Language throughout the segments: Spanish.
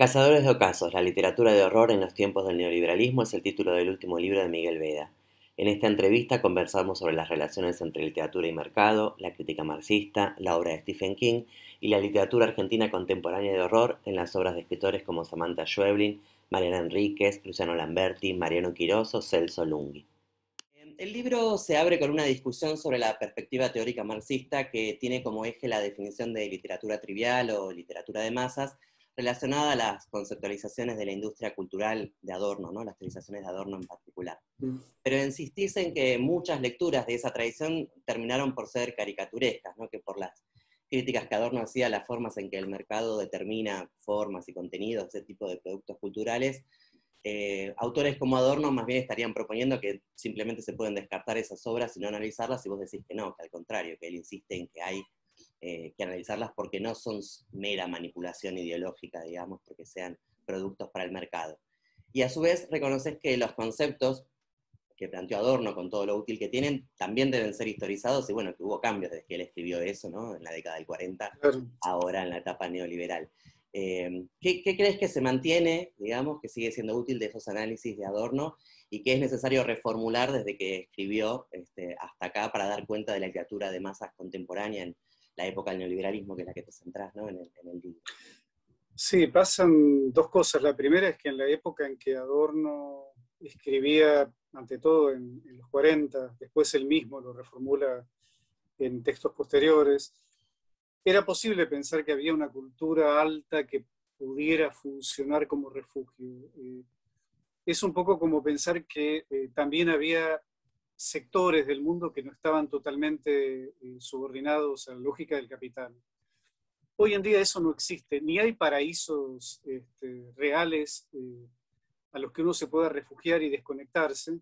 Cazadores de ocasos, la literatura de horror en los tiempos del neoliberalismo es el título del último libro de Miguel Veda. En esta entrevista conversamos sobre las relaciones entre literatura y mercado, la crítica marxista, la obra de Stephen King y la literatura argentina contemporánea de horror en las obras de escritores como Samantha Schweblin, Mariana Enríquez, Luciano Lamberti, Mariano Quiroso, Celso Lunghi. El libro se abre con una discusión sobre la perspectiva teórica marxista que tiene como eje la definición de literatura trivial o literatura de masas, relacionada a las conceptualizaciones de la industria cultural de Adorno, ¿no? las teorizaciones de Adorno en particular. Mm. Pero insistís en que muchas lecturas de esa tradición terminaron por ser caricaturescas, ¿no? que por las críticas que Adorno hacía a las formas en que el mercado determina formas y contenidos de ese tipo de productos culturales, eh, autores como Adorno más bien estarían proponiendo que simplemente se pueden descartar esas obras y no analizarlas, y vos decís que no, que al contrario, que él insiste en que hay eh, que analizarlas porque no son mera manipulación ideológica, digamos, porque sean productos para el mercado. Y a su vez reconoces que los conceptos que planteó Adorno con todo lo útil que tienen, también deben ser historizados, y bueno, que hubo cambios desde que él escribió eso, ¿no? En la década del 40, ahora en la etapa neoliberal. Eh, ¿qué, crees que se mantiene, digamos, que sigue siendo útil de esos análisis de Adorno y que es necesario reformular desde que escribió este, hasta acá para dar cuenta de la literatura de masas contemporánea en, la época del neoliberalismo, que es la que te centrás ¿no? en, el, libro. Sí, pasan dos cosas. La primera es que en la época en que Adorno escribía, ante todo en, los 40, después él mismo lo reformula en textos posteriores, era posible pensar que había una cultura alta que pudiera funcionar como refugio. Eh, es un poco como pensar que eh, también había sectores del mundo que no estaban totalmente eh, subordinados a la lógica del capital. Hoy en día eso no existe, ni hay paraísos este, reales eh, a los que uno se pueda refugiar y desconectarse,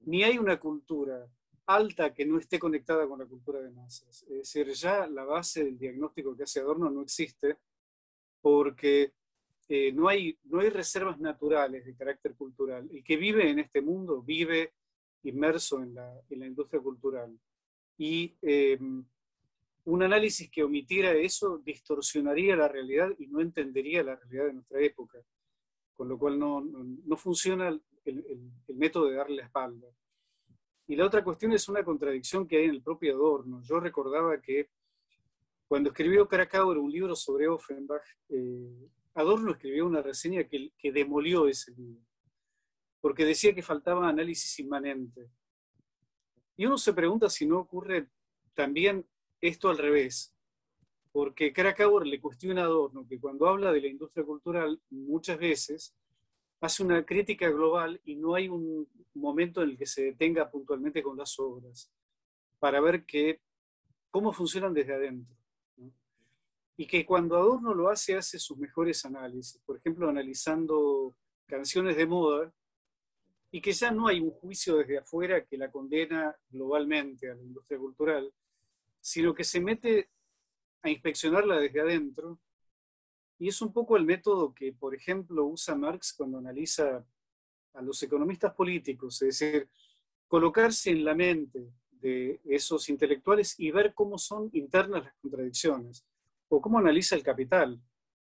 ni hay una cultura alta que no esté conectada con la cultura de masas. Es decir, ya la base del diagnóstico que hace Adorno no existe porque eh, no, hay, no hay reservas naturales de carácter cultural. El que vive en este mundo vive inmerso en la, industria cultural. Y em, un análisis que omitiera eso distorsionaría la realidad y no entendería la realidad de nuestra época, con lo cual no, no, funciona el, el, método de darle la espalda. Y la otra cuestión es una contradicción que hay en el propio Adorno. Yo recordaba que cuando escribió Krakauer un libro sobre Offenbach, eh, Adorno escribió una reseña que, que demolió ese libro porque decía que faltaba análisis inmanente. Y uno se pregunta si no ocurre también esto al revés, porque Krakauer le cuestiona a Adorno que cuando habla de la industria cultural muchas veces hace una crítica global y no hay un momento en el que se detenga puntualmente con las obras para ver que, cómo funcionan desde adentro. Y que cuando Adorno lo hace, hace sus mejores análisis. Por ejemplo, analizando canciones de moda, y que ya no hay un juicio desde afuera que la condena globalmente a la industria cultural, sino que se mete a inspeccionarla desde adentro. Y es un poco el método que, por ejemplo, usa Marx cuando analiza a los economistas políticos, es decir, colocarse en la mente de esos intelectuales y ver cómo son internas las contradicciones, o cómo analiza el capital,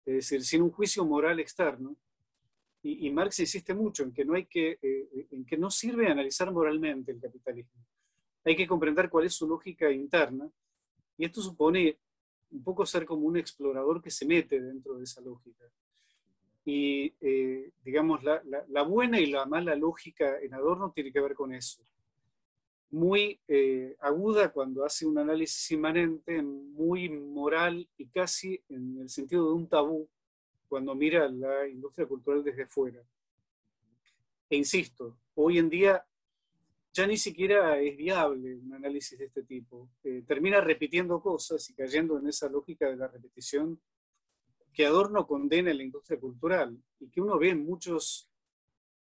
es decir, sin un juicio moral externo, y, Marx insiste mucho en que, no hay que, eh, en que no sirve analizar moralmente el capitalismo. Hay que comprender cuál es su lógica interna, y esto supone un poco ser como un explorador que se mete dentro de esa lógica. Y, eh, digamos, la, buena y la mala lógica en Adorno tiene que ver con eso. Muy eh, aguda cuando hace un análisis inmanente, muy moral y casi en el sentido de un tabú cuando mira la industria cultural desde fuera. E insisto, hoy en día ya ni siquiera es viable un análisis de este tipo. Eh, termina repitiendo cosas y cayendo en esa lógica de la repetición que Adorno condena en la industria cultural y que uno ve en muchos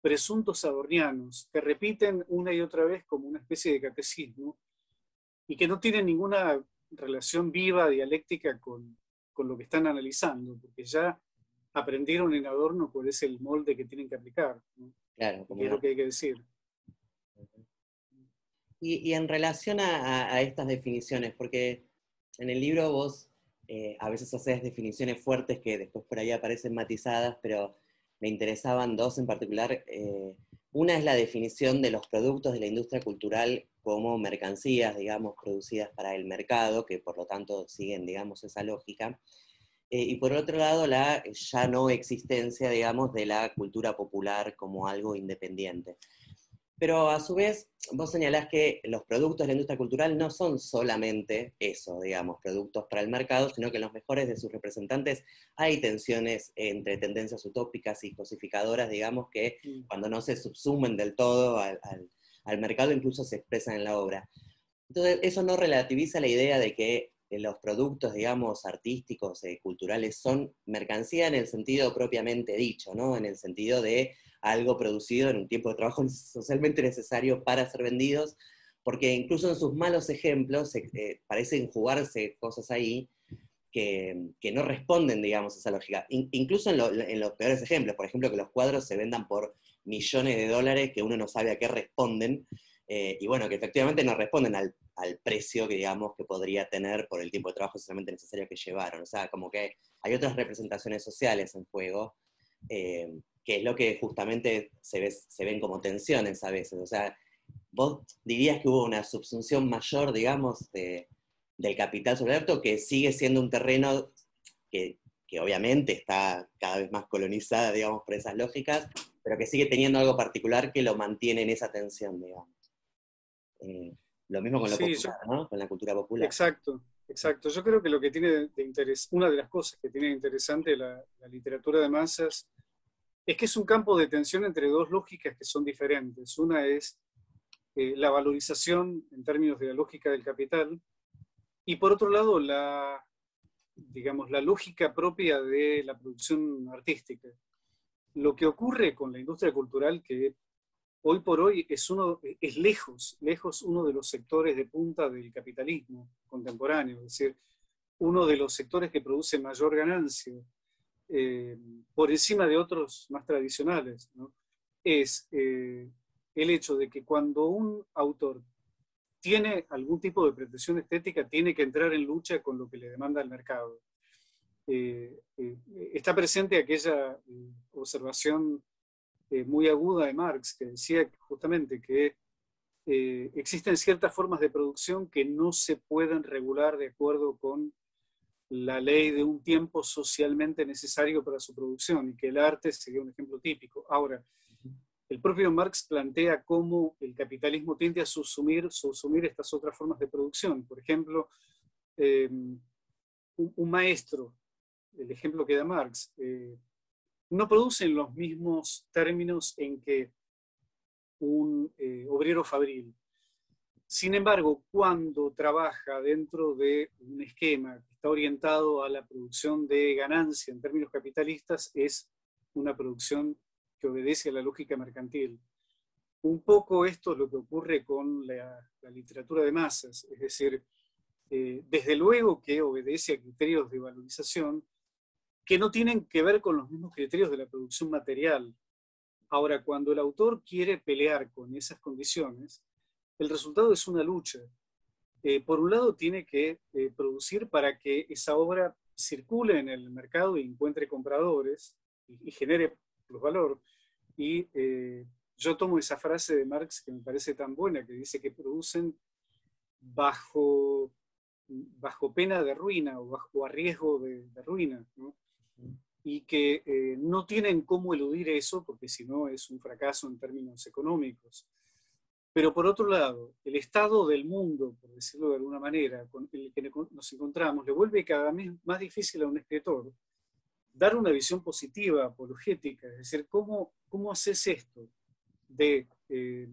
presuntos adornianos que repiten una y otra vez como una especie de catecismo y que no tienen ninguna relación viva, dialéctica con, con lo que están analizando, porque ya aprendieron en Adorno cuál es el molde que tienen que aplicar. Claro, como es lo que hay que decir. Y, en relación a, estas definiciones, porque en el libro vos eh, a veces haces definiciones fuertes que después por ahí aparecen matizadas, pero me interesaban dos en particular. Eh, una es la definición de los productos de la industria cultural como mercancías, digamos, producidas para el mercado, que por lo tanto siguen, digamos, esa lógica. Eh, y por otro lado, la ya no existencia, digamos, de la cultura popular como algo independiente. Pero a su vez, vos señalás que los productos de la industria cultural no son solamente eso, digamos, productos para el mercado, sino que en los mejores de sus representantes hay tensiones entre tendencias utópicas y cosificadoras, digamos, que cuando no se subsumen del todo al, mercado incluso se expresan en la obra. Entonces, eso no relativiza la idea de que los productos, digamos, artísticos, eh, culturales, son mercancía en el sentido propiamente dicho, ¿no? En el sentido de algo producido en un tiempo de trabajo socialmente necesario para ser vendidos, porque incluso en sus malos ejemplos eh, parecen jugarse cosas ahí que, no responden, digamos, a esa lógica. incluso en, los peores ejemplos, por ejemplo, que los cuadros se vendan por millones de dólares que uno no sabe a qué responden, eh, y bueno, que efectivamente no responden al, precio que digamos que podría tener por el tiempo de trabajo socialmente necesario que llevaron. O sea, como que hay otras representaciones sociales en juego. Eh, que es lo que justamente se, se ven como tensiones a veces. O sea, vos dirías que hubo una subsunción mayor, digamos, del capital sobre el que sigue siendo un terreno que, obviamente está cada vez más colonizada, digamos, por esas lógicas, pero que sigue teniendo algo particular que lo mantiene en esa tensión, digamos. Eh, lo mismo con lo popular, ¿no? Con la cultura popular. Exacto, exacto. Yo creo que lo que tiene de interés, una de las cosas que tiene de interesante la, la literatura de masas es que es un campo de tensión entre dos lógicas que son diferentes. Una es eh, la valorización en términos de la lógica del capital y por otro lado la, digamos, la lógica propia de la producción artística. Lo que ocurre con la industria cultural, que hoy por hoy es, uno, es lejos, lejos uno de los sectores de punta del capitalismo contemporáneo, es decir, uno de los sectores que produce mayor ganancia eh, por encima de otros más tradicionales, es eh, el hecho de que cuando un autor tiene algún tipo de pretensión estética, tiene que entrar en lucha con lo que le demanda el mercado. Eh, está presente aquella observación muy aguda de Marx, que decía justamente que existen ciertas formas de producción que no se pueden regular de acuerdo con la ley de un tiempo socialmente necesario para su producción y que el arte sería un ejemplo típico. Ahora, el propio Marx plantea cómo el capitalismo tiende a subsumir, estas otras formas de producción. Por ejemplo, em, un, maestro, el ejemplo que da Marx, eh, no produce en los mismos términos en que un eh, obrero fabril. Sin embargo, cuando trabaja dentro de un esquema que está orientado a la producción de ganancia en términos capitalistas, es una producción que obedece a la lógica mercantil. Un poco esto es lo que ocurre con la, literatura de masas, es decir, eh, desde luego que obedece a criterios de valorización que no tienen que ver con los mismos criterios de la producción material. Ahora, cuando el autor quiere pelear con esas condiciones, el resultado es una lucha. Eh, por un lado, tiene que eh, producir para que esa obra circule en el mercado y encuentre compradores y, genere los valor. Y eh, yo tomo esa frase de Marx que me parece tan buena, que dice que producen bajo, bajo pena de ruina o bajo riesgo de, ruina, y que no tienen cómo eludir eso, porque si no es un fracaso en términos económicos. Pero por otro lado, el estado del mundo, por decirlo de alguna manera, con el que nos encontramos, le vuelve cada vez más difícil a un escritor dar una visión positiva, apologética, es decir, ¿cómo, cómo haces esto de eh,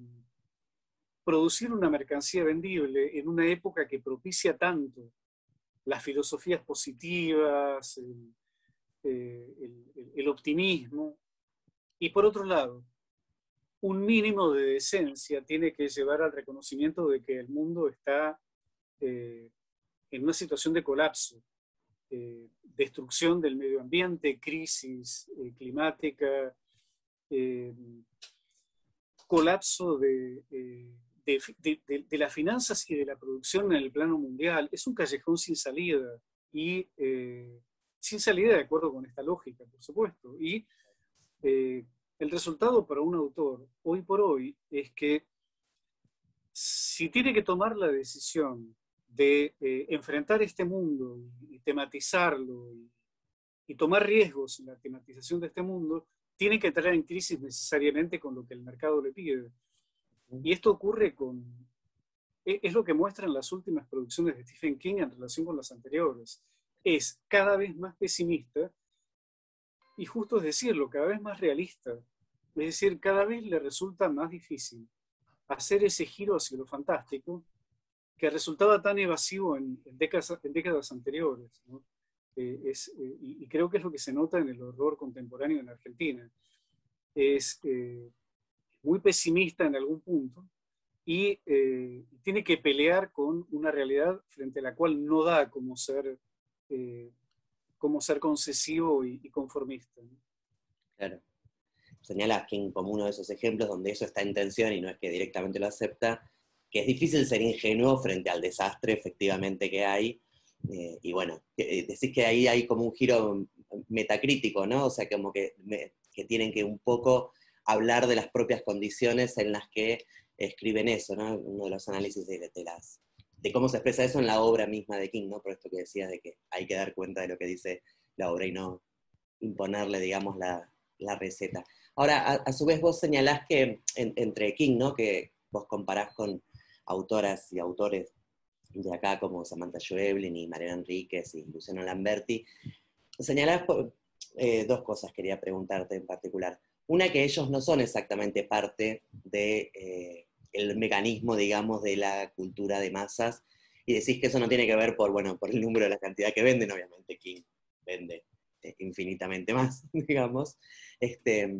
producir una mercancía vendible en una época que propicia tanto las filosofías positivas, eh, el optimismo, y por otro lado, un mínimo de decencia tiene que llevar al reconocimiento de que el mundo está eh, en una situación de colapso, eh, destrucción del medio ambiente, crisis climática, colapso de, de, las finanzas y de la producción en el plano mundial. Es un callejón sin salida. y sin salida de acuerdo con esta lógica, por supuesto. Y eh, el resultado para un autor hoy por hoy es que si tiene que tomar la decisión de eh, enfrentar este mundo y, tematizarlo y, tomar riesgos en la tematización de este mundo, tiene que entrar en crisis necesariamente con lo que el mercado le pide. Y esto ocurre con... E, es lo que muestran las últimas producciones de Stephen King en relación con las anteriores. Es cada vez más pesimista y justo es decirlo, cada vez más realista. Es decir, cada vez le resulta más difícil hacer ese giro hacia lo fantástico que resultaba tan evasivo en, décadas, en décadas, anteriores. Eh, es, eh, y, creo que es lo que se nota en el horror contemporáneo en Argentina. Es eh, muy pesimista en algún punto y tiene que pelear con una realidad frente a la cual no da como ser, como ser concesivo y, conformista. Claro señala King como uno de esos ejemplos donde eso está en tensión y no es que directamente lo acepta, que es difícil ser ingenuo frente al desastre efectivamente que hay. Eh, y bueno, eh, decís que ahí hay como un giro metacrítico, ¿no? O sea, como que, que tienen que un poco hablar de las propias condiciones en las que escriben eso, ¿no? Uno de los análisis de, las, de cómo se expresa eso en la obra misma de King, ¿no? Por esto que decías de que hay que dar cuenta de lo que dice la obra y no imponerle, digamos, la, la receta. Ahora, a, su vez vos señalás que entre King, ¿no? Que vos comparás con autoras y autores de acá como Samantha Schweblin y Mariana Enríquez y Luciano Lamberti, señalás eh, dos cosas quería preguntarte en particular. Una, que ellos no son exactamente parte de, eh, mecanismo, digamos, de la cultura de masas, y decís que eso no tiene que ver por, bueno, por el número de la cantidad que venden, obviamente King vende eh, infinitamente más, digamos. Este,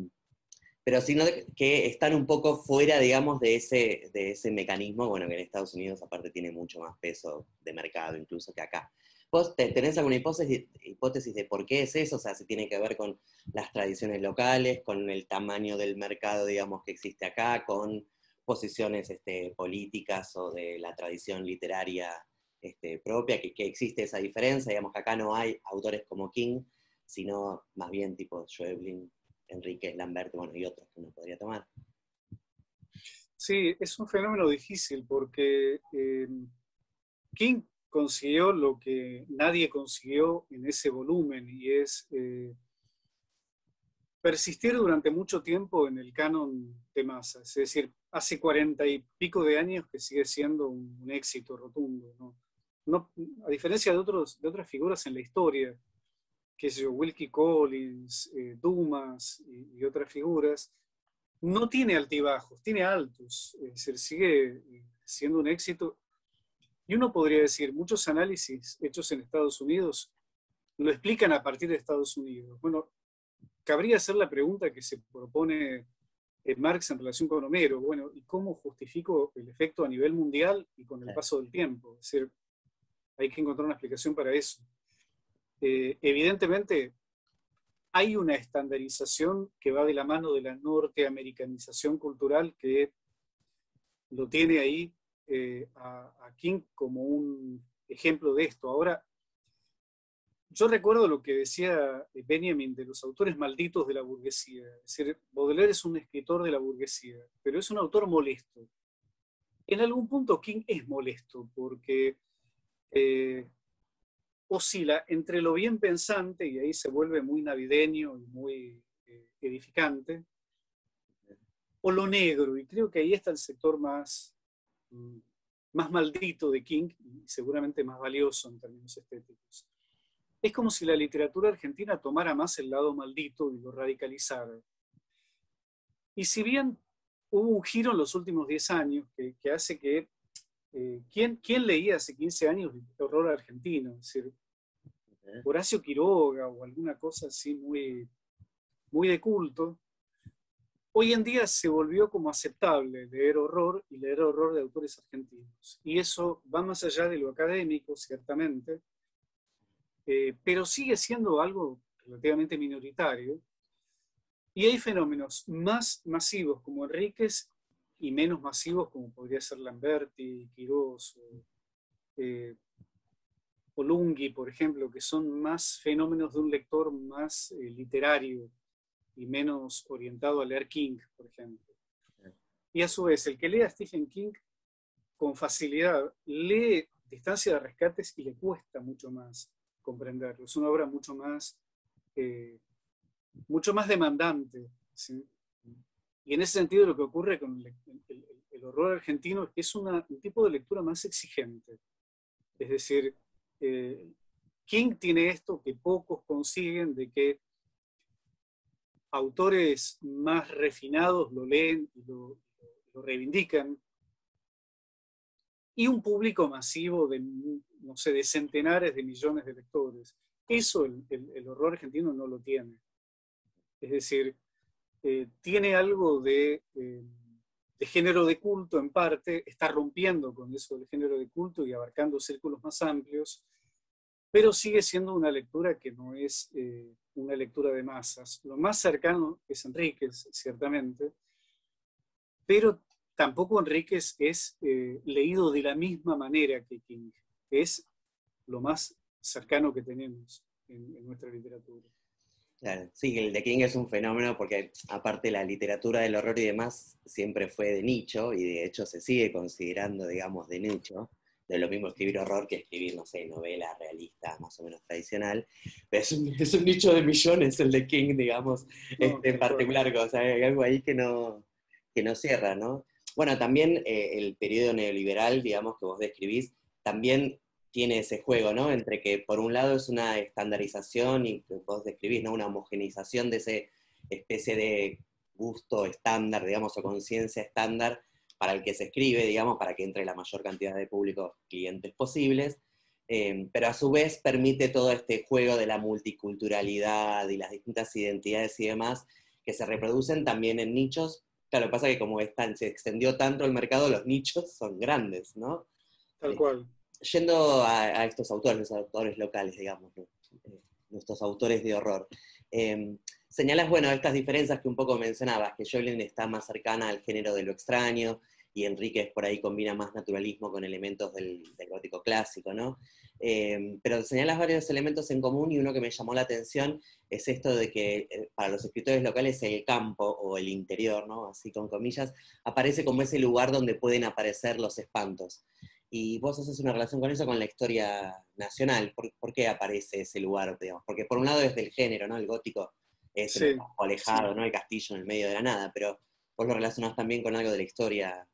pero sino que están un poco fuera, digamos, de ese, de ese mecanismo, bueno, que en Estados Unidos aparte tiene mucho más peso de mercado incluso que acá. ¿Vos tenés alguna hipótesis de por qué es eso? O sea, si tiene que ver con las tradiciones locales, con el tamaño del mercado, digamos, que existe acá, con posiciones este, políticas o de la tradición literaria este, propia, que, existe esa diferencia, digamos que acá no hay autores como King, sino más bien tipo Schweblin, Enrique Lambert, bueno, y otros que uno podría tomar. Sí, es un fenómeno difícil porque eh, King consiguió lo que nadie consiguió en ese volumen y es eh, persistir durante mucho tiempo en el canon de masas. Es decir, hace cuarenta y pico de años que sigue siendo un, éxito rotundo. ¿no? a diferencia de, otros, de otras figuras en la historia, que sé yo, Wilkie Collins, eh, Dumas y, otras figuras, no tiene altibajos, tiene altos, es decir, sigue eh, siendo un éxito. Y uno podría decir, muchos análisis hechos en Estados Unidos lo explican a partir de Estados Unidos. Bueno, cabría hacer la pregunta que se propone Marx en relación con Homero, bueno, ¿y cómo justifico el efecto a nivel mundial y con el paso del tiempo? Es decir, hay que encontrar una explicación para eso. Eh, evidentemente hay una estandarización que va de la mano de la norteamericanización cultural que lo tiene ahí eh, a, King como un ejemplo de esto. Ahora, yo recuerdo lo que decía Benjamin de los autores malditos de la burguesía. Es decir, Baudelaire es un escritor de la burguesía, pero es un autor molesto. En algún punto King es molesto porque eh, oscila entre lo bien pensante, y ahí se vuelve muy navideño y muy eh, edificante, o lo negro, y creo que ahí está el sector más, mm, más maldito de King y seguramente más valioso en términos estéticos. Es como si la literatura argentina tomara más el lado maldito y lo radicalizara. Y si bien hubo un giro en los últimos 10 años que, hace que eh, ¿quién, ¿quién, leía hace 15 años el horror argentino? Es decir, Horacio Quiroga o alguna cosa así muy, muy de culto. Hoy en día se volvió como aceptable leer horror y leer horror de autores argentinos. Y eso va más allá de lo académico, ciertamente, eh, pero sigue siendo algo relativamente minoritario. Y hay fenómenos más masivos como Enríquez y menos masivos como podría ser Lamberti, Quirós, eh, Lunghi, por ejemplo, que son más fenómenos de un lector más eh, literario y menos orientado a leer King, por ejemplo. Y a su vez, el que lea a Stephen King con facilidad lee Distancia de Rescates y le cuesta mucho más comprenderlo. Es una obra mucho más, eh, mucho más demandante. Y en ese sentido lo que ocurre con el, horror argentino es que es un tipo de lectura más exigente. Es decir, eh, King tiene esto que pocos consiguen de que autores más refinados lo leen y lo, reivindican, y un público masivo de, no sé, de centenares de millones de lectores. Eso el, horror argentino no lo tiene. Es decir, eh, tiene algo de, eh, de, género de culto en parte, está rompiendo con eso del género de culto y abarcando círculos más amplios, pero sigue siendo una lectura que no es eh, una lectura de masas. Lo más cercano es Enríquez, ciertamente, pero tampoco Enríquez es eh, leído de la misma manera que King. Es lo más cercano que tenemos en, nuestra literatura. Claro, sí, el de King es un fenómeno porque aparte la literatura del horror y demás siempre fue de nicho y de hecho se sigue considerando, digamos, de nicho de lo mismo escribir horror que escribir, no sé, novela realista, más o menos tradicional. Pero es un, nicho de millones el de King, digamos, este, en particular. O sea, hay algo ahí que no, que no cierra, ¿no? Bueno, también eh, el periodo neoliberal, digamos, que vos describís, también tiene ese juego, ¿no? Entre que por un lado es una estandarización y que vos describís, ¿no? Una homogenización de ese especie de gusto estándar, digamos, o conciencia estándar, para el que se escribe, digamos, para que entre la mayor cantidad de públicos clientes posibles, eh, pero a su vez permite todo este juego de la multiculturalidad y las distintas identidades y demás que se reproducen también en nichos. Claro, que pasa es que como se extendió tanto el mercado, los nichos son grandes, ¿no? Tal cual. Eh, yendo a, estos autores, los autores locales, digamos, eh, nuestros autores de horror. Señalas, bueno, estas diferencias que un poco mencionabas, que Jolene está más cercana al género de lo extraño y Enríquez por ahí combina más naturalismo con elementos del, gótico clásico, ¿no? Em, pero señalas varios elementos en común y uno que me llamó la atención es esto de que eh, para los escritores locales el campo o el interior, ¿no? Así con comillas, aparece como ese lugar donde pueden aparecer los espantos. Y vos haces una relación con eso con la historia nacional. ¿Por, qué aparece ese lugar? Porque por un lado es del género, ¿no? El gótico es alejado, ¿no? El castillo en el medio de la nada, pero vos lo relacionás también con algo de la historia eh,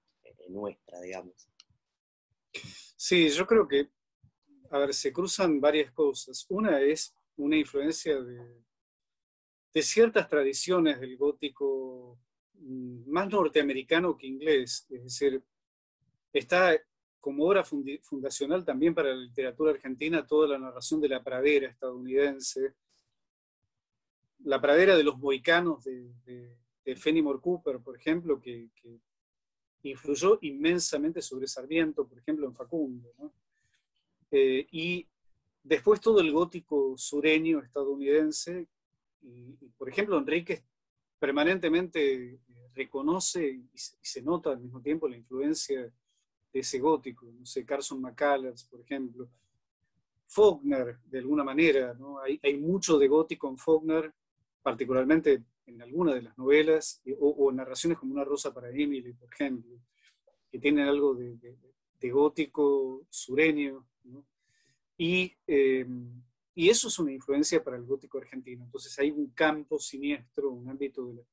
nuestra, digamos. Sí, yo creo que, a ver, se cruzan varias cosas. Una es una influencia de, ciertas tradiciones del gótico mm, más norteamericano que inglés, es decir, está como obra fundacional también para la literatura argentina toda la narración de la pradera estadounidense, la pradera de los boicanos de, de, Fenimore Cooper, por ejemplo, que, influyó inmensamente sobre Sarmiento, por ejemplo, en Facundo. Eh, y después todo el gótico sureño estadounidense, y, por ejemplo, Enrique permanentemente eh, reconoce y se, nota al mismo tiempo la influencia de ese gótico, no sé, Carson McCullers, por ejemplo. Faulkner, de alguna manera, hay, hay, mucho de gótico en Faulkner, particularmente en algunas de las novelas, o, narraciones como Una rosa para Emily, por ejemplo, que tienen algo de, gótico sureño, y, eh, y, eso es una influencia para el gótico argentino. Entonces hay un campo siniestro, un ámbito de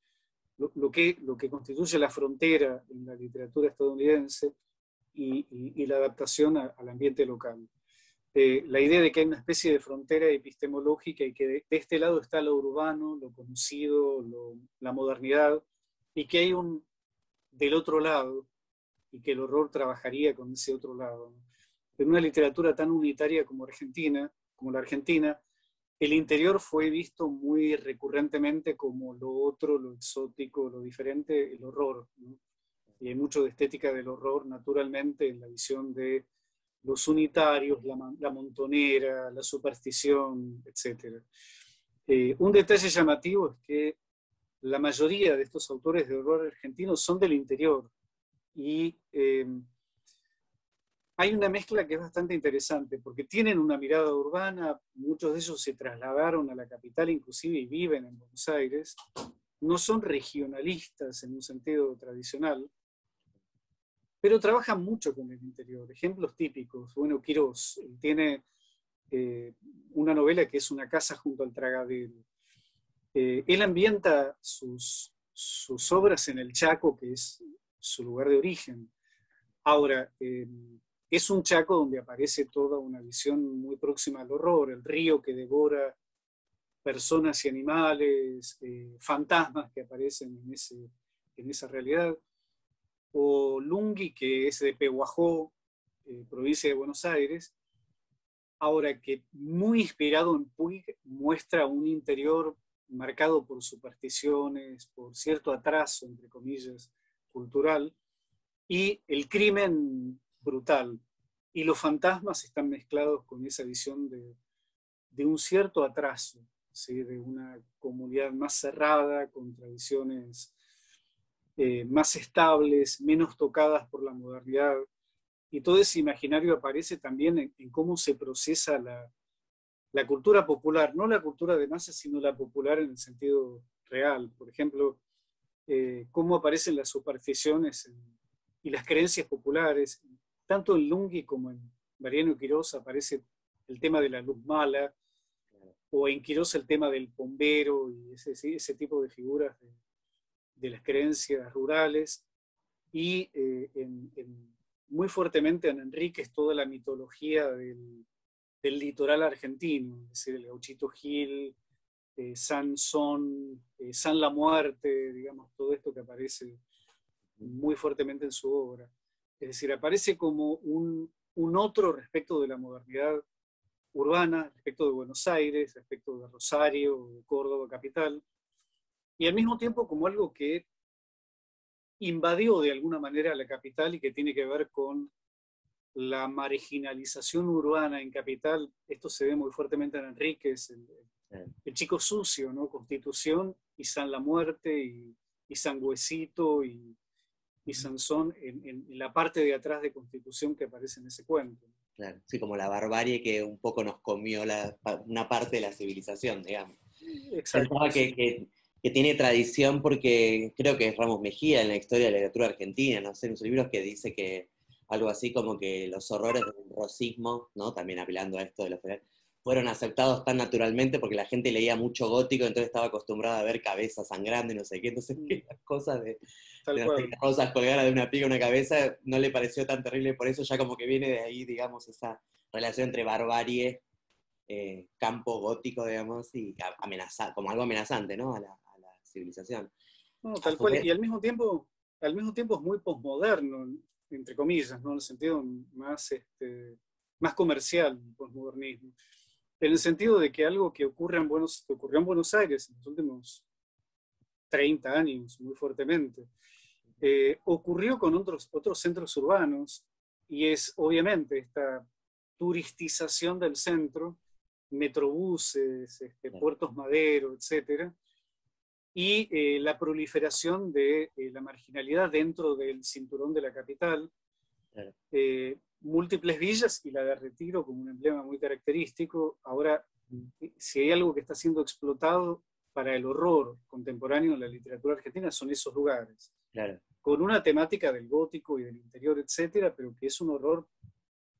lo, que, lo que constituye la frontera en la literatura estadounidense y, la adaptación al ambiente local. Eh, la idea de que hay una especie de frontera epistemológica y que de, este lado está lo urbano, lo conocido, la modernidad, y que hay un del otro lado, y que el horror trabajaría con ese otro lado. En una literatura tan unitaria como Argentina, como la Argentina, el interior fue visto muy recurrentemente como lo otro, lo exótico, lo diferente, el horror. Y hay mucho de estética del horror, naturalmente, en la visión de los unitarios, la, montonera, la superstición, etc. Eh, un detalle llamativo es que la mayoría de estos autores de horror argentinos son del interior y eh, hay una mezcla que es bastante interesante, porque tienen una mirada urbana, muchos de ellos se trasladaron a la capital inclusive y viven en Buenos Aires, no son regionalistas en un sentido tradicional, pero trabajan mucho con el interior. Ejemplos típicos, bueno, Quirós tiene eh, una novela que es Una casa junto al tragadero. Eh, él ambienta sus, obras en el Chaco, que es su lugar de origen. Ahora, eh, es un Chaco donde aparece toda una visión muy próxima al horror, el río que devora personas y animales, eh, fantasmas que aparecen en esa realidad, o Lungi, que es de Pehuajó, eh, provincia de Buenos Aires, ahora que muy inspirado en Puig, muestra un interior marcado por supersticiones, por cierto atraso, entre comillas, cultural, y el crimen brutal. Y los fantasmas están mezclados con esa visión de, un cierto atraso, ¿sí? de una comunidad más cerrada, con tradiciones eh, más estables, menos tocadas por la modernidad. Y todo ese imaginario aparece también en, cómo se procesa la, la, cultura popular, no la cultura de masa, sino la popular en el sentido real. Por ejemplo, eh, cómo aparecen las supersticiones y las creencias populares tanto en Lungi como en Mariano Quiroz aparece el tema de la luz mala, o en Quiroz el tema del bombero y ese, tipo de figuras de, las creencias rurales, y eh, muy fuertemente en Enríquez toda la mitología del, litoral argentino, es decir, el gauchito Gil, eh, San Son, eh, San La Muerte, digamos, todo esto que aparece muy fuertemente en su obra. Es decir, aparece como un, otro respecto de la modernidad urbana, respecto de Buenos Aires, respecto de Rosario, de Córdoba, capital, y al mismo tiempo como algo que invadió de alguna manera la capital y que tiene que ver con la marginalización urbana en capital. Esto se ve muy fuertemente en Enríquez, el, el chico sucio, ¿no? Constitución y San La Muerte y, y San Huesito y, y Sansón en, la parte de atrás de Constitución que aparece en ese cuento. Claro, sí, como la barbarie que un poco nos comió una parte de la civilización, digamos. Exacto. Que, que, tiene tradición porque creo que es Ramos Mejía en la historia de la literatura argentina, no sé, en sus libros que dice que algo así como que los horrores del rosismo, ¿no? También apelando a esto de los fueron aceptados tan naturalmente porque la gente leía mucho gótico, entonces estaba acostumbrada a ver cabezas sangrando y no sé qué, entonces mm. las cosas de, de rosas colgadas de una pica una cabeza no le pareció tan terrible, por eso ya como que viene de ahí, digamos, esa relación entre barbarie, eh, campo gótico, digamos, y amenaza, como algo amenazante, ¿no? A la, civilización. tal cual, y al mismo tiempo, al mismo tiempo es muy posmoderno, entre comillas, ¿no? En el sentido más, este, más comercial, posmodernismo en el sentido de que algo que, ocurre en Buenos, ocurrió en Buenos Aires en los últimos 30 años, muy fuertemente, eh, ocurrió con otros, otros centros urbanos y es obviamente esta turistización del centro, metrobuses, este, puertos maderos, etc. Y eh, la proliferación de eh, la marginalidad dentro del cinturón de la capital, múltiples villas y la de Retiro como un emblema muy característico. Ahora, si hay algo que está siendo explotado para el horror contemporáneo en la literatura argentina, son esos lugares. Con una temática del gótico y del interior, etcétera, pero que es un horror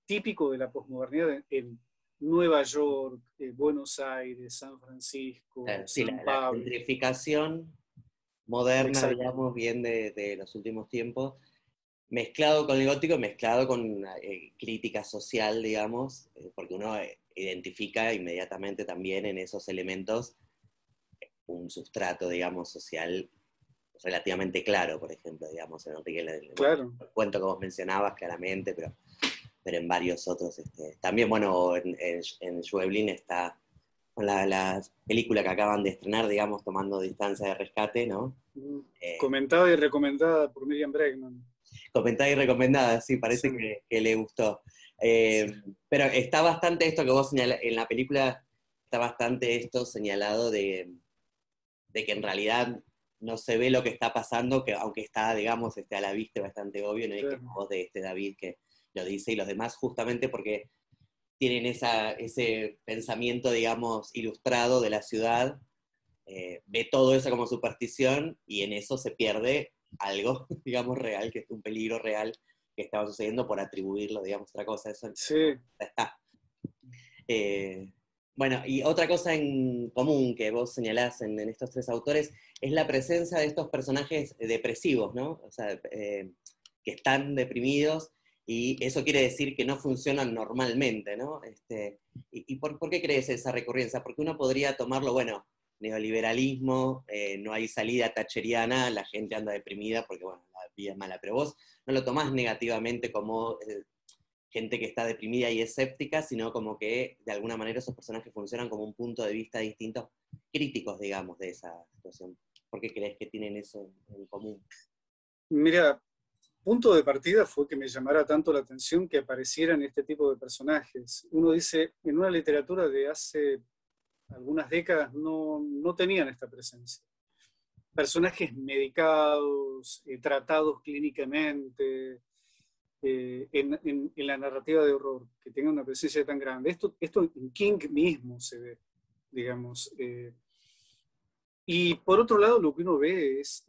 típico de la posmodernidad en Nueva York, eh, Buenos Aires, San Francisco, sí, la, gentrificación moderna, digamos, bien de, de los últimos tiempos, mezclado con el gótico, mezclado con eh, crítica social, digamos, eh, porque uno eh, identifica inmediatamente también en esos elementos un sustrato, digamos, social relativamente claro, por ejemplo, digamos, en Enrique, el, claro. cuento que vos mencionabas claramente, pero, pero en varios otros. Este, también, bueno, en, en, está con la, película que acaban de estrenar, digamos, tomando distancia de rescate, ¿no? Mm, comentada y recomendada por Miriam Bregman comentada y recomendada, sí, parece Que, le gustó. Eh, pero está bastante esto que vos señalás, en la película está bastante esto señalado de, que en realidad no se ve lo que está pasando, que aunque está, digamos, este, a la vista bastante obvio, no hay que vos de este David que, lo dice, y los demás justamente porque tienen esa, ese pensamiento, digamos, ilustrado de la ciudad, eh, ve todo eso como superstición y en eso se pierde algo, digamos, real, que es un peligro real que estaba sucediendo por atribuirlo, digamos, otra cosa. Eso sí. está. Eh, bueno, y otra cosa en común que vos señalás en, estos tres autores es la presencia de estos personajes depresivos, ¿no? O sea, eh, que están deprimidos y eso quiere decir que no funcionan normalmente, ¿no? Este, ¿Y, por, qué crees esa recurrencia? Porque uno podría tomarlo, bueno, neoliberalismo, eh, no hay salida tacheriana, la gente anda deprimida porque, bueno, la vida es mala, pero vos no lo tomás negativamente como eh, gente que está deprimida y escéptica, sino como que de alguna manera esos personajes funcionan como un punto de vista distinto, críticos, digamos, de esa situación. ¿Por qué crees que tienen eso en común? Mira, punto de partida fue que me llamara tanto la atención que aparecieran este tipo de personajes. Uno dice, en una literatura de hace algunas décadas no, no tenían esta presencia. Personajes medicados, eh, tratados clínicamente, eh, en, la narrativa de horror, que tengan una presencia tan grande. Esto, esto en King mismo se ve, digamos. Eh, y por otro lado, lo que uno ve es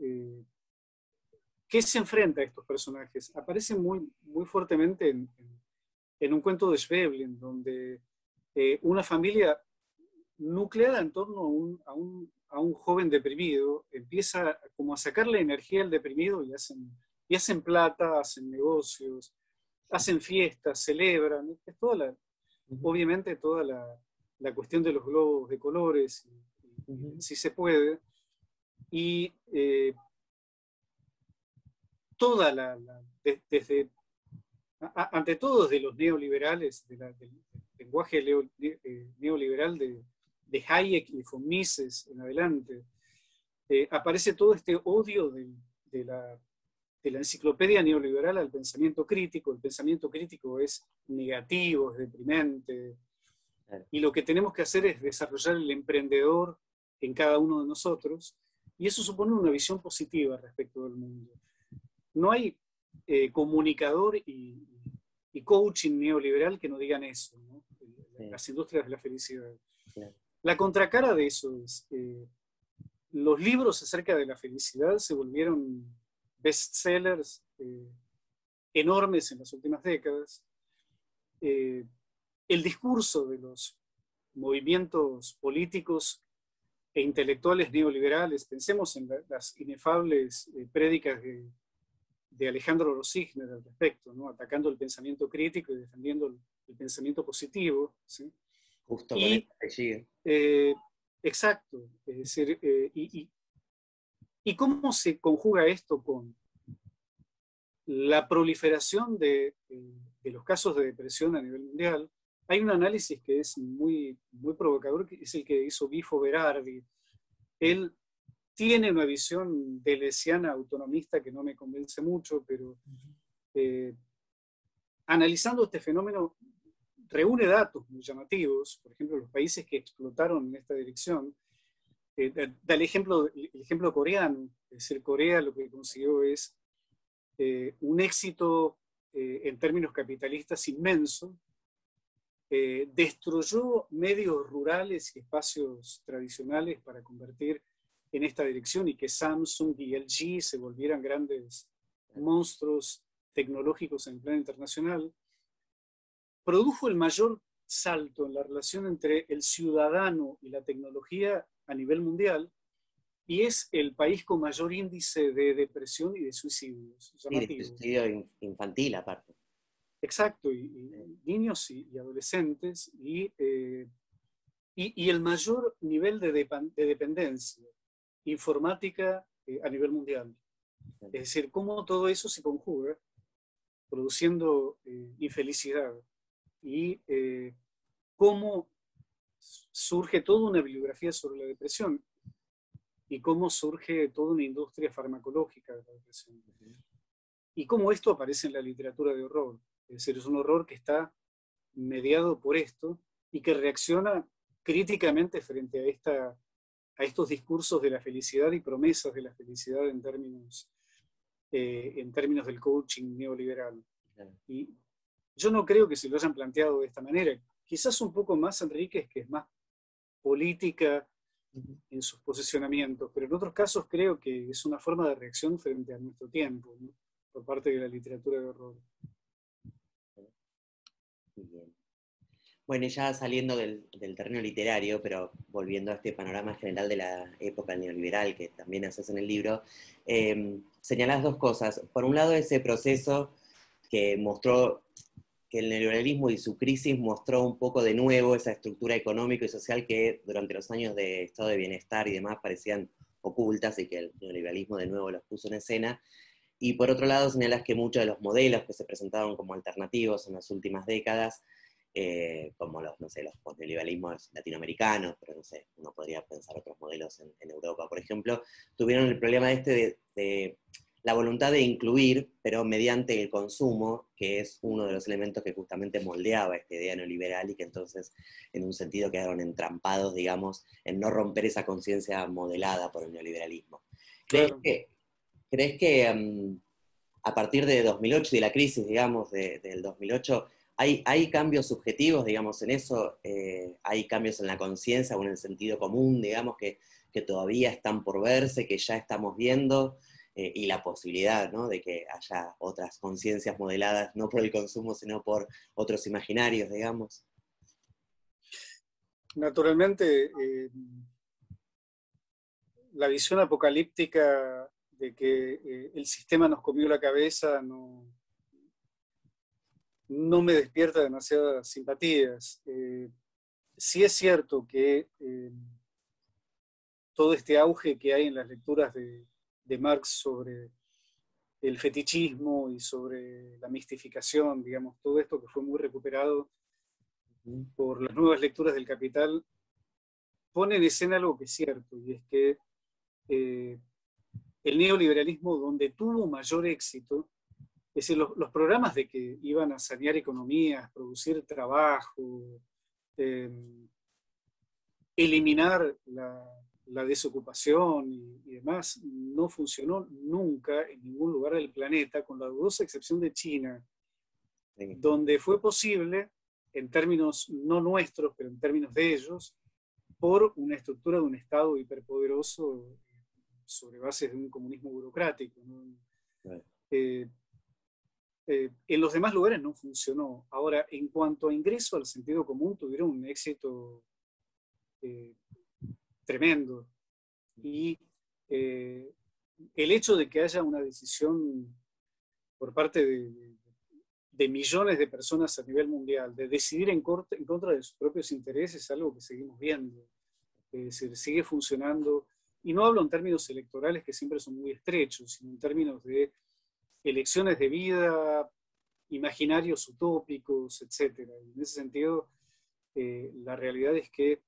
¿Qué se enfrenta a estos personajes? Aparecen muy, muy fuertemente en, un cuento de Schweblin, donde eh, una familia nucleada en torno a un, a, un, joven deprimido empieza como a sacarle energía al deprimido y hacen, y hacen plata, hacen negocios, hacen fiestas, celebran. Es toda la, Obviamente toda la, cuestión de los globos de colores, si se puede. Y eh, toda la, desde, ante todo desde los neoliberales, del lenguaje eh, neoliberal de, Hayek y von Mises en adelante, eh, aparece todo este odio de, la, de la enciclopedia neoliberal al pensamiento crítico. El pensamiento crítico es negativo, es deprimente, y lo que tenemos que hacer es desarrollar el emprendedor en cada uno de nosotros, y eso supone una visión positiva respecto del mundo no hay eh, comunicador y, coaching neoliberal que no digan eso, las industrias de la felicidad. La contracara de eso es, eh, los libros acerca de la felicidad se volvieron bestsellers eh, enormes en las últimas décadas. el discurso de los movimientos políticos e intelectuales neoliberales, pensemos en las inefables prédicas de de Alejandro Rosigner al respecto, ¿no? atacando el pensamiento crítico y defendiendo el, pensamiento positivo. ¿sí? Justo y, eh, exacto. Es decir, eh, y, y, cómo se conjuga esto con la proliferación de, de, los casos de depresión a nivel mundial? Hay un análisis que es muy, muy provocador, que es el que hizo Bifo Berardi. Él tiene una visión delesiana autonomista que no me convence mucho, pero eh, analizando este fenómeno reúne datos muy llamativos, por ejemplo, los países que explotaron en esta dirección. Eh, da el ejemplo, el ejemplo coreano, es decir, Corea lo que consiguió es eh, un éxito en términos capitalistas inmenso, destruyó medios rurales y espacios tradicionales para convertir en esta dirección y que Samsung y LG se volvieran grandes monstruos tecnológicos en el plano internacional, produjo el mayor salto en la relación entre el ciudadano y la tecnología a nivel mundial y es el país con mayor índice de depresión y de suicidios. Y de suicidio infantil aparte. Exacto, y, niños y, adolescentes eh, y, y, el mayor nivel de, de dependencia informática eh, a nivel mundial. Es decir, cómo todo eso se conjuga produciendo eh, infelicidad y eh, cómo surge toda una bibliografía sobre la depresión y cómo surge toda una industria farmacológica de la depresión. Y cómo esto aparece en la literatura de horror. Es decir, es un horror que está mediado por esto y que reacciona críticamente frente a esta a estos discursos de la felicidad y promesas de la felicidad en términos, eh, en términos del coaching neoliberal. Y, yo no creo que se lo hayan planteado de esta manera. Quizás un poco más Enríquez, que es más política en sus posicionamientos, pero en otros casos creo que es una forma de reacción frente a nuestro tiempo, por parte de la literatura de horror. Bueno, ya saliendo del, terreno literario, pero volviendo a este panorama general de la época neoliberal que también haces en el libro, eh, dos cosas. Por un lado, ese proceso que mostró que el neoliberalismo y su crisis mostró un poco de nuevo esa estructura económica y social que durante los años de estado de bienestar y demás parecían ocultas y que el neoliberalismo de nuevo los puso en escena. Y por otro lado señalas que muchos de los modelos que se presentaron como alternativos en las últimas décadas, eh, como los, no sé, los neoliberalismos latinoamericanos, pero no sé, uno podría pensar otros modelos en, Europa, por ejemplo, tuvieron el problema este de la voluntad de incluir, pero mediante el consumo, que es uno de los elementos que justamente moldeaba esta idea neoliberal y que entonces, en un sentido, quedaron entrampados, digamos, en no romper esa conciencia modelada por el neoliberalismo. ¿Crees que, ¿crees que mm, a partir de 2008 y de la crisis, digamos, del 2008, hay, cambios subjetivos, digamos, en eso? Eh, ¿Hay cambios en la conciencia o en el sentido común, digamos, que, que todavía están por verse, que ya estamos viendo? Eh, y la posibilidad de que haya otras conciencias modeladas, no por el consumo, sino por otros imaginarios, digamos. Naturalmente, eh, la visión apocalíptica de que el sistema nos comió la cabeza no, no me despierta demasiadas simpatías. sí es cierto que todo este auge que hay en las lecturas de, de Marx sobre el fetichismo y sobre la mistificación, digamos, todo esto que fue muy recuperado por las nuevas lecturas del Capital, pone en escena algo que es cierto, y es que eh, el neoliberalismo donde tuvo mayor éxito, es decir, los, programas de que iban a sanear economías, producir trabajo, eh, eliminar la, la desocupación y, demás no funcionó nunca en ningún lugar del planeta, con la dudosa excepción de China, donde fue posible, en términos no nuestros, pero en términos de ellos, por una estructura de un Estado hiperpoderoso sobre bases de un comunismo burocrático. Eh, eh, en los demás lugares no funcionó. Ahora, en cuanto a ingreso al sentido común, tuvieron un éxito eh, tremendo. Y eh, el hecho de que haya una decisión por parte de, millones de personas a nivel mundial de decidir en, en, contra de sus propios intereses es algo que seguimos viendo. se sigue funcionando. Y no hablo en términos electorales que siempre son muy estrechos, sino en términos de elecciones de vida, imaginarios utópicos, etc. en ese sentido, eh, la realidad es que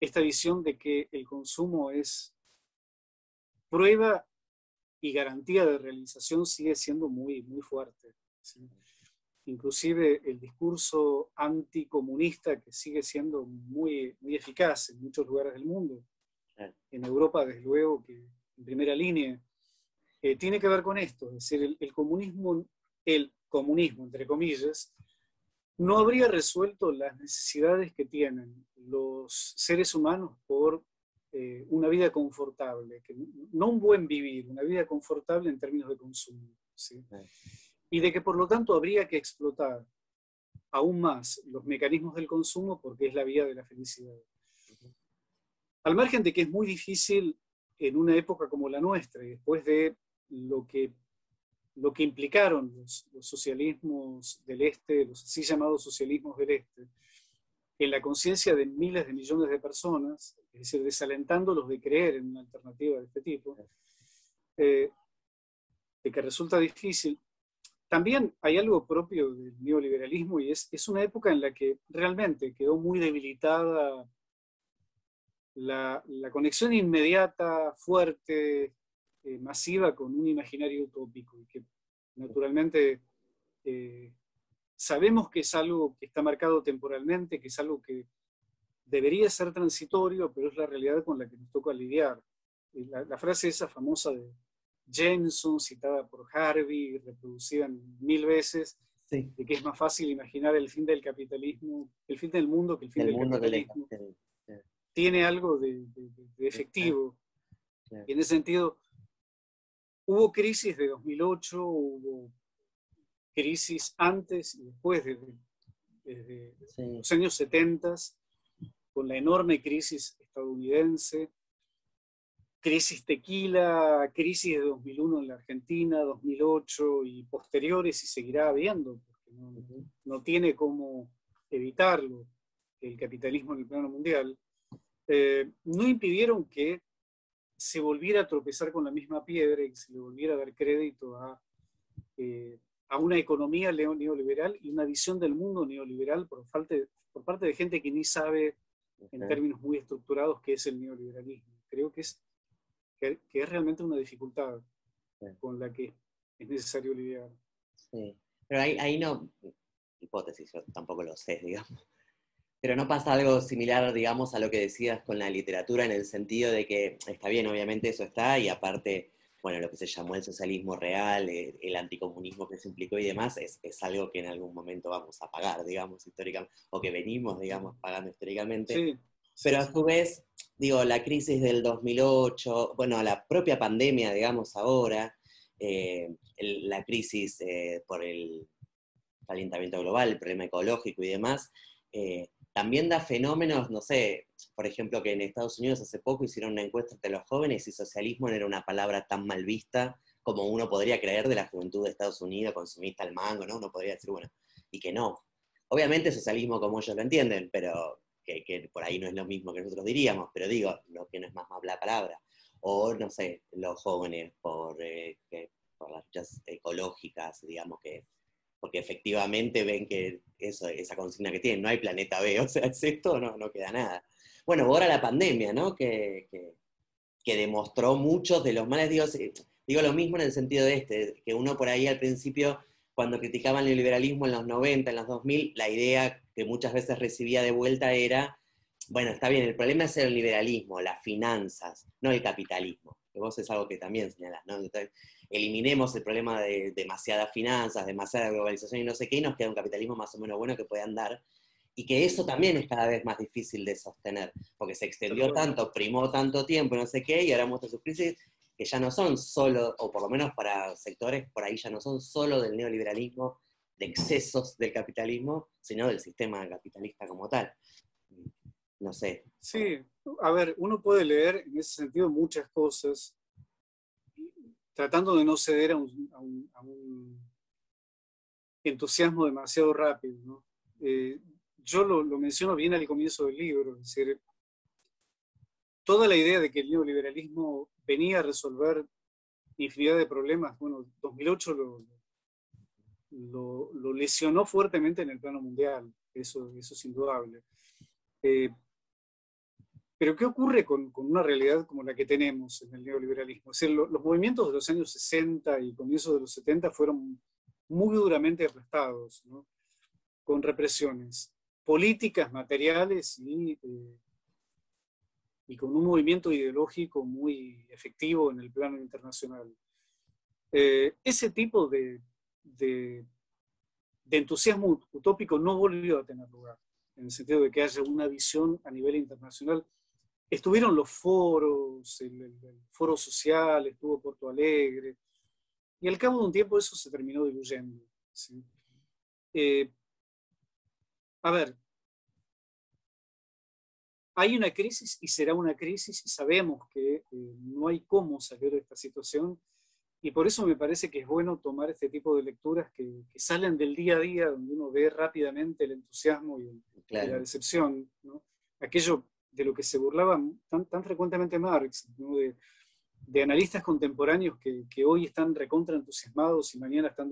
esta visión de que el consumo es prueba y garantía de realización sigue siendo muy, muy fuerte. Inclusive el discurso anticomunista que sigue siendo muy, muy eficaz en muchos lugares del mundo, en Europa desde luego que en primera línea, eh, tiene que ver con esto, es decir, el comunismo, el comunismo, entre comillas, no habría resuelto las necesidades que tienen los seres humanos por eh, una vida confortable, que, no un buen vivir, una vida confortable en términos de consumo. Y de que por lo tanto habría que explotar aún más los mecanismos del consumo porque es la vía de la felicidad. Al margen de que es muy difícil en una época como la nuestra, después de lo que lo que implicaron los, socialismos del Este, los así llamados socialismos del Este, en la conciencia de miles de millones de personas, es decir, desalentándolos de creer en una alternativa de este tipo, eh, de que resulta difícil. También hay algo propio del neoliberalismo y es, es una época en la que realmente quedó muy debilitada la, la conexión inmediata, fuerte, eh, masiva con un imaginario utópico y que naturalmente eh, sabemos que es algo que está marcado temporalmente, que es algo que debería ser transitorio, pero es la realidad con la que nos toca lidiar. La, frase esa famosa de Jameson, citada por Harvey, reproducida mil veces, de que es más fácil imaginar el fin del capitalismo, el fin del mundo que el fin del capitalismo. Tiene algo de, efectivo. Y en ese sentido, hubo crisis de 2008, hubo crisis antes y después, desde, los años 70, con la enorme crisis estadounidense, crisis tequila, crisis de 2001 en la Argentina, 2008 y posteriores, y seguirá habiendo, porque no, tiene cómo evitarlo el capitalismo en el plano mundial, eh, no impidieron que se volviera a tropezar con la misma piedra y se le volviera a dar crédito a, eh, a una economía neoliberal y una visión del mundo neoliberal por, falta por parte de gente que ni sabe en términos muy estructurados qué es el neoliberalismo. Creo que es que, es realmente una dificultad con la que es necesario lidiar. Sí, pero ahí, ahí no, hipótesis, yo tampoco lo sé, digamos. Pero no pasa algo similar, digamos, a lo que decías con la literatura, en el sentido de que está bien, obviamente eso está, y aparte, bueno, lo que se llamó el socialismo real, eh, el, anticomunismo que se implicó y demás, es, es, algo que en algún momento vamos a pagar, digamos, históricamente, o que venimos, digamos, pagando históricamente. Sí. Pero a su vez, digo, la crisis del 2008, bueno, la propia pandemia, digamos, ahora, eh, la crisis eh, por el calentamiento global, el problema ecológico y demás, eh, también da fenómenos, no sé, por ejemplo, que en Estados Unidos hace poco hicieron una encuesta entre los jóvenes y socialismo no era una palabra tan mal vista como uno podría creer de la juventud de Estados Unidos, consumista al mango, ¿no? Uno podría decir, bueno, y que no. Obviamente socialismo como ellos lo entienden, pero que, por ahí no es lo mismo que nosotros diríamos, pero digo, lo que no es más más la palabra. O, no sé, los jóvenes por, eh, por las luchas ecológicas, digamos que, porque efectivamente ven que eso, esa consigna que tienen, no hay planeta B, o sea, es esto, no, no queda nada. Bueno, ahora la pandemia, ¿no? Que, que, que demostró muchos de los males, digo, digo lo mismo en el sentido de este, que uno por ahí al principio cuando criticaban el liberalismo en los 90, en los 2000, la idea que muchas veces recibía de vuelta era, bueno, está bien, el problema es el liberalismo, las finanzas, no el capitalismo, que vos es algo que también señalás, ¿no? Eliminemos el problema de demasiadas finanzas, demasiada globalización y no sé qué, y nos queda un capitalismo más o menos bueno que puede andar, y que eso también es cada vez más difícil de sostener, porque se extendió tanto, primó tanto tiempo, no sé qué, y ahora muestra sus crisis, que ya no son solo, o por lo menos para sectores por ahí ya no son solo del neoliberalismo, de excesos del capitalismo, sino del sistema capitalista como tal. No sé. Sí, a ver, uno puede leer en ese sentido muchas cosas, tratando de no ceder a un, entusiasmo demasiado rápido. Eh, yo lo, menciono bien al comienzo del libro, decir, toda la idea de que el neoliberalismo venía a resolver infinidad de problemas. Bueno, 2008 lo, lo, lesionó fuertemente en el plano mundial, eso, eso es indudable. Eh, pero ¿qué ocurre con, con, una realidad como la que tenemos en el neoliberalismo? Es decir, los movimientos de los años 60 y comienzos de los 70 fueron muy duramente aplastados, con represiones políticas, materiales y eh, y con un movimiento ideológico muy efectivo en el plano internacional. Eh, ese tipo de, de, entusiasmo utópico no volvió a tener lugar, en el sentido de que haya una visión a nivel internacional. Estuvieron los foros, el, foro social, estuvo Porto Alegre, y al cabo de un tiempo eso se terminó diluyendo. Eh, a ver, hay una crisis y será una crisis y sabemos que eh, no hay cómo salir de esta situación y por eso me parece que es bueno tomar este tipo de lecturas que, salen del día a día, donde uno ve rápidamente el entusiasmo y, la decepción, aquello de lo que se burlaba tan, tan frecuentemente Marx, de, analistas contemporáneos que, que, hoy están recontra entusiasmados y mañana están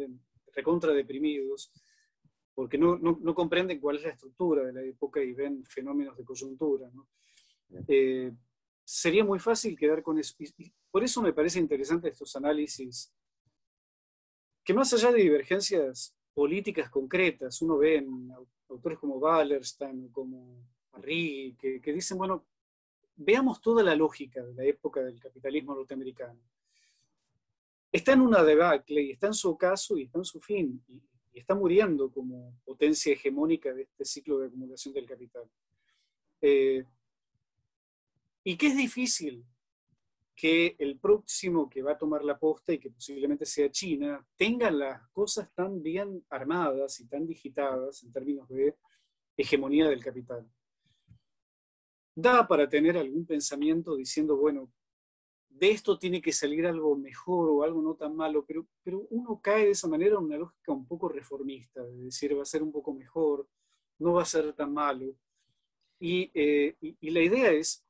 recontra deprimidos porque no, no, comprenden cuál es la estructura de la época y ven fenómenos de coyuntura. Eh, sería muy fácil quedar con eso. Y por eso me parece interesante estos análisis, que más allá de divergencias políticas concretas, uno ve en autores como Wallerstein, como Que dicen, bueno, veamos toda la lógica de la época del capitalismo norteamericano. Está en una debacle y está en su ocaso y está en su fin. Y está muriendo como potencia hegemónica de este ciclo de acumulación del capital. Eh, y que es difícil que el próximo que va a tomar la posta y que posiblemente sea China tenga las cosas tan bien armadas y tan digitadas en términos de hegemonía del capital. Da para tener algún pensamiento diciendo, bueno, de esto tiene que salir algo mejor o algo no tan malo, pero, pero uno cae de esa manera en una lógica un poco reformista, de decir va a ser un poco mejor, no va a ser tan malo. Y, eh, y, la idea es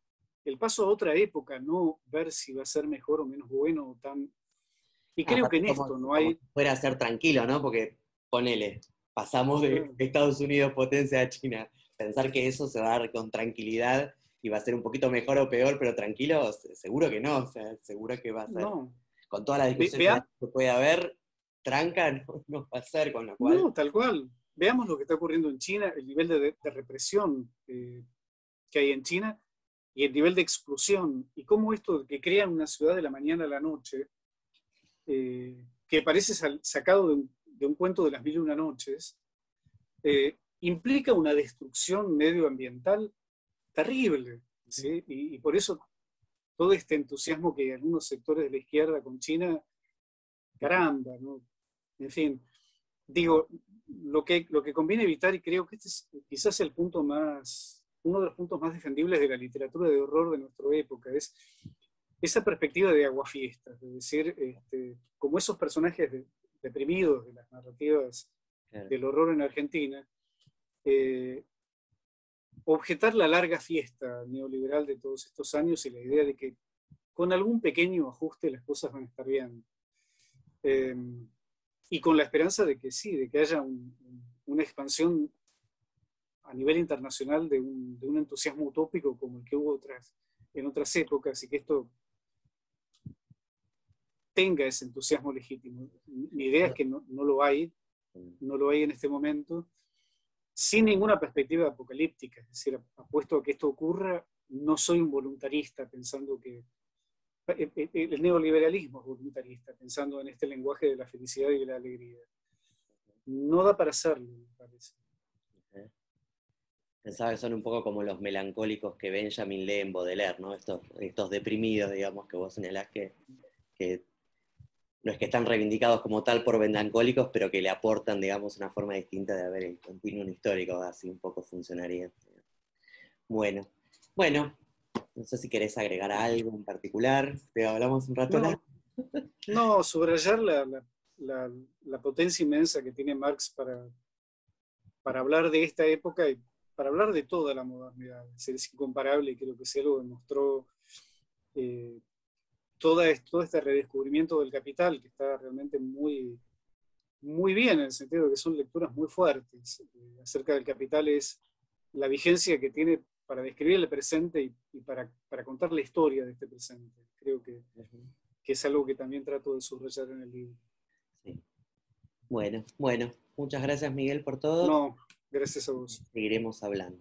el paso a otra época, no ver si va a ser mejor o menos bueno o tan... Y creo que en esto no hay... Fuera a ser tranquilo, ¿no? Porque ponele, pasamos de Estados Unidos potencia a China. Pensar que eso se va a dar con tranquilidad y va a ser un poquito mejor o peor, pero tranquilo, seguro que no, o sea, seguro que va a ser. Con toda la discusión que puede haber, tranca no, va a ser, con lo cual. No, tal cual. Veamos lo que está ocurriendo en China, el nivel de, represión eh, que hay en China y el nivel de exclusión, y cómo esto que crean una ciudad de la mañana a la noche, eh, que parece sacado de un, cuento de las mil y una noches, eh, implica una destrucción medioambiental terrible. ¿sí? Y, por eso todo este entusiasmo que hay algunos sectores de la izquierda con China, caramba, ¿no? En fin, digo, lo que, lo que conviene evitar, y creo que este es quizás el punto más, uno de los puntos más defendibles de la literatura de horror de nuestra época, es esa perspectiva de aguafiestas, es decir, este, como esos personajes deprimidos de las narrativas del horror en Argentina, eh, objetar la larga fiesta neoliberal de todos estos años y la idea de que con algún pequeño ajuste las cosas van a estar bien. Eh, y con la esperanza de que sí, de que haya una expansión a nivel internacional de un, entusiasmo utópico como el que hubo otras, en otras épocas y que esto tenga ese entusiasmo legítimo. Mi idea es que no, no lo hay, no lo hay en este momento sin ninguna perspectiva apocalíptica, es decir, apuesto a que esto ocurra, no soy un voluntarista pensando que eh, eh, eh, el neoliberalismo es voluntarista, pensando en este lenguaje de la felicidad y de la alegría. No da para hacerlo, me parece. Pensaba que son un poco como los melancólicos que Benjamin lee en Baudelaire, ¿no? Estos, estos deprimidos, digamos, que vos señalás que, que no es que están reivindicados como tal por vendancólicos, pero que le aportan, digamos, una forma distinta de ver el continuum histórico, así un poco funcionaría. Bueno, bueno, no sé si querés agregar algo en particular, te hablamos un rato. No, no subrayar la, la, potencia inmensa que tiene Marx para, para hablar de esta época y para hablar de toda la modernidad. Es, incomparable y creo que se lo demostró eh, todo este redescubrimiento del capital, que está realmente muy, muy bien, en el sentido de que son lecturas muy fuertes eh, acerca del capital, es la vigencia que tiene para describir el presente y, para, para, contar la historia de este presente. Creo que, que, es algo que también trato de subrayar en el libro. Bueno, bueno, muchas gracias Miguel por todo. No, gracias a vos. Seguiremos hablando.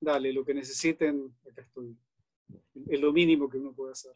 Dale, lo que necesiten, acá estoy. Es lo mínimo que uno puede hacer.